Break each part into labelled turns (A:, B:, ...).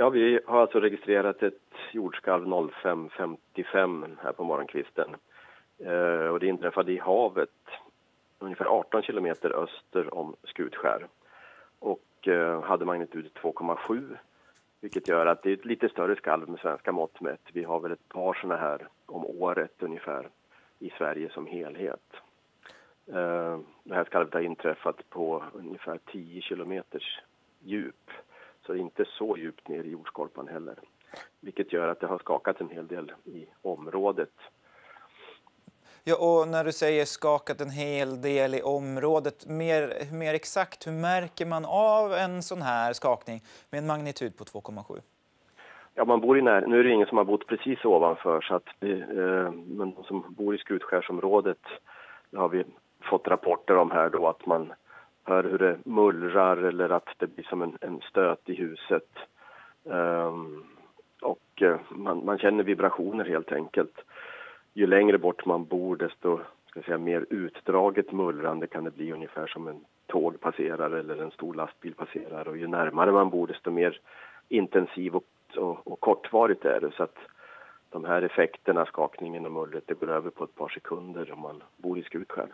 A: Ja, vi har alltså registrerat ett jordskalv 05.55 här på morgonkvisten. Eh, och det inträffade i havet ungefär 18 kilometer öster om Skutskär och eh, hade magnitud 2,7 vilket gör att det är ett lite större skalv med svenska mått mätt. Vi har väl ett par sådana här om året ungefär i Sverige som helhet. Eh, det här skalvet har inträffat på ungefär 10 kilometers djup så det är inte så djupt ner i jordskorpan heller. Vilket gör att det har skakat en hel del i området.
B: Ja, och när du säger skakat en hel del i området, mer, mer exakt, hur märker man av en sån här skakning med en magnitud på 2,7?
A: Ja, man bor i när... Nu är det ingen som har bott precis ovanför, så att eh, men de som bor i Skutskärsområdet, det har vi fått rapporter om här då att man hör hur det mullrar eller att det blir som en, en stöt i huset. Um, och eh, man, man, känner vibrationer helt enkelt. Ju längre bort man bor desto ska säga, mer utdraget mullrande kan det bli ungefär som en tåg passerar eller en stor lastbil passerar och ju närmare man bor desto mer intensiv och, och, och kortvarigt är det. Så att de här effekterna, skakningen och mullret, det går över på ett par sekunder om man bor i Skutskär.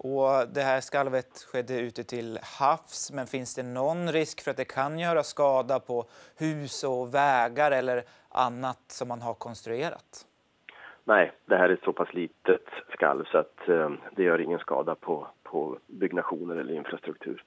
B: Och det här skalvet skedde ute till havs, men finns det någon risk för att det kan göra skada på hus och vägar eller annat som man har konstruerat?
A: Nej, det här är ett så pass litet skalv så att eh, det gör ingen skada på, på byggnationer eller infrastruktur.